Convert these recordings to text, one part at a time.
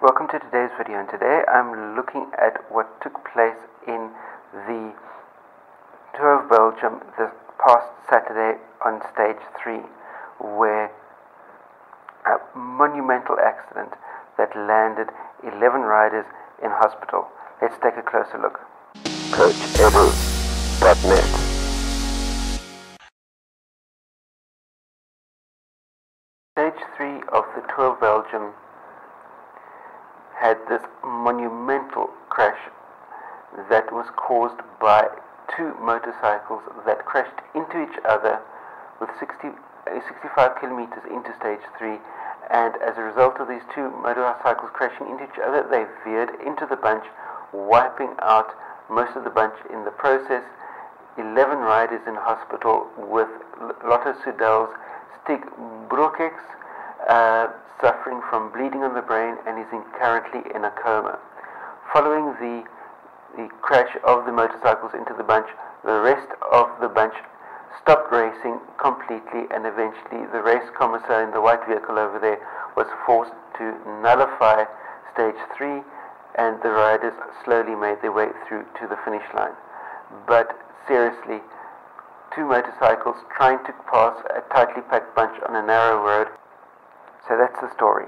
Welcome to today's video and today I'm looking at what took place in the Tour of Belgium this past Saturday on stage 3 where a monumental accident that landed 11 riders in hospital. Let's take a closer look. CoachEdu.net Stage 3 of the Tour of Belgium had this monumental crash that was caused by two motorcycles that crashed into each other with 60, uh, 65 kilometers into stage 3 and as a result of these two motorcycles crashing into each other they veered into the bunch wiping out most of the bunch in the process. 11 riders in hospital with Lotto Soudal's Stig Broekhuis uh, suffering from bleeding on the brain and is in, currently in a coma. Following the, the crash of the motorcycles into the bunch, the rest of the bunch stopped racing completely and eventually the race commissar in the white vehicle over there was forced to nullify stage 3 and the riders slowly made their way through to the finish line. But seriously, two motorcycles trying to pass a tightly packed bunch on a narrow road so that's the story.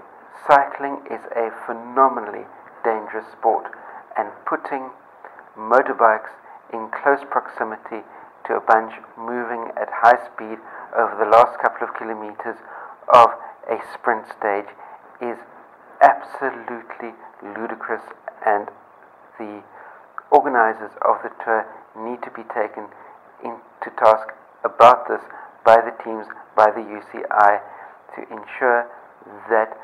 Cycling is a phenomenally dangerous sport, and putting motorbikes in close proximity to a bunch moving at high speed over the last couple of kilometers of a sprint stage is absolutely ludicrous, and the organizers of the tour need to be taken into task about this by the teams, by the UCI, to ensure that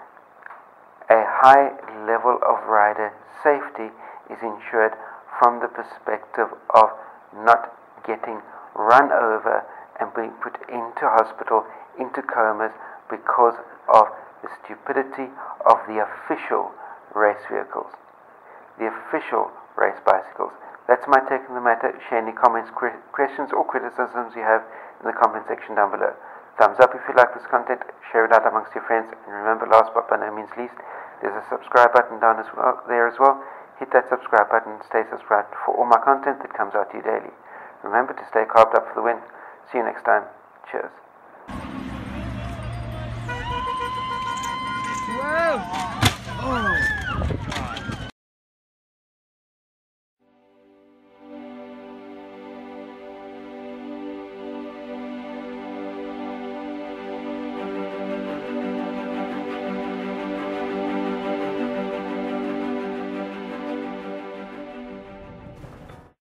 a high level of rider safety is ensured from the perspective of not getting run over and being put into hospital, into comas because of the stupidity of the official race vehicles, the official race bicycles. That's my take on the matter. Share any comments, questions, or criticisms you have in the comment section down below. Thumbs up if you like this content, share it out amongst your friends, and remember last but by no means least, there's a subscribe button down as well there as well. Hit that subscribe button stay subscribed for all my content that comes out to you daily. Remember to stay carved up for the win. See you next time. Cheers.